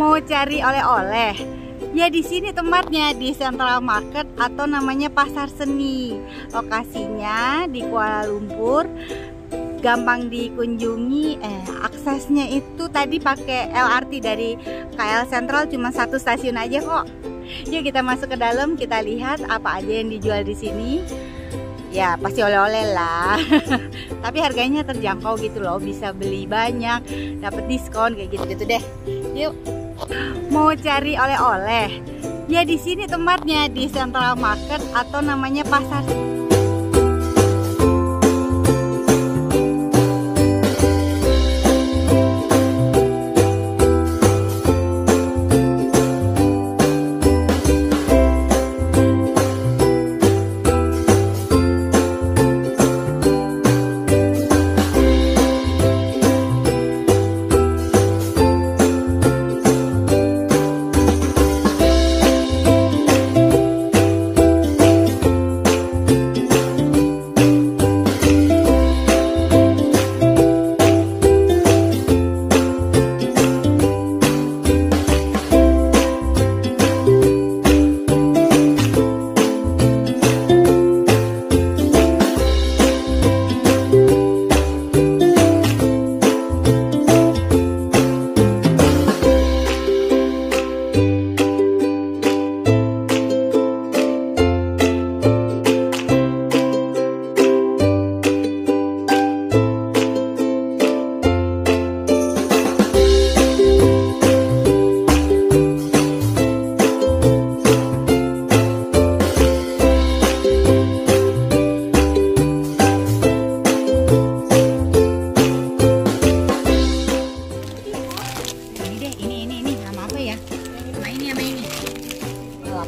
Mau cari oleh-oleh? Ya di sini tempatnya di Central Market atau namanya Pasar Seni. Lokasinya di Kuala Lumpur. Gampang dikunjungi. Eh, aksesnya itu tadi pakai LRT dari KL Central cuma satu stasiun aja kok. Yuk kita masuk ke dalam, kita lihat apa aja yang dijual di sini. Ya pasti oleh-oleh lah. Tapi harganya terjangkau gitu loh, bisa beli banyak, dapat diskon kayak gitu-gitu deh. Yuk. Mau cari oleh-oleh? Ya di sini tempatnya di Central Market atau namanya Pasar